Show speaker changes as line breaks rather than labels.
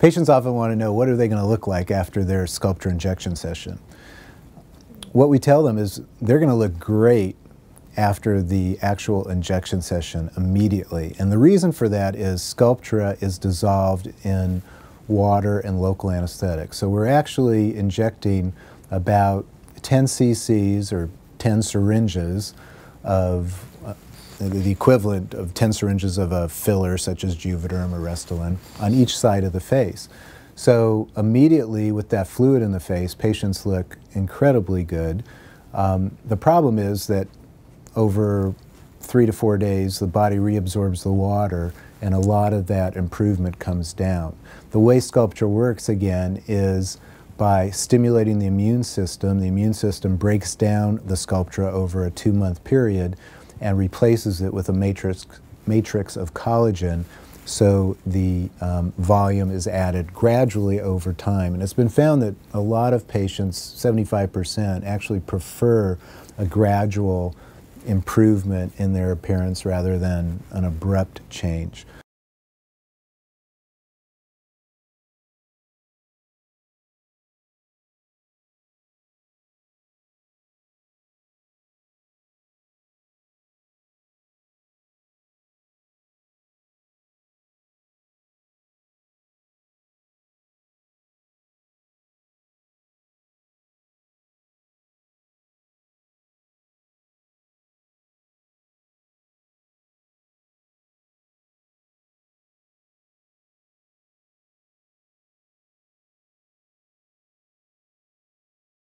Patients often want to know what are they going to look like after their Sculptra injection session. What we tell them is they're going to look great after the actual injection session immediately. And the reason for that is Sculptra is dissolved in water and local anesthetic. So we're actually injecting about 10 cc's or 10 syringes of uh, the equivalent of 10 syringes of a filler such as Juvederm or Restylane on each side of the face. So immediately with that fluid in the face, patients look incredibly good. Um, the problem is that over three to four days, the body reabsorbs the water and a lot of that improvement comes down. The way Sculptra works again is by stimulating the immune system. The immune system breaks down the Sculptra over a two month period and replaces it with a matrix, matrix of collagen so the um, volume is added gradually over time. And it's been found that a lot of patients, 75%, actually prefer a gradual improvement in their appearance rather than an abrupt change.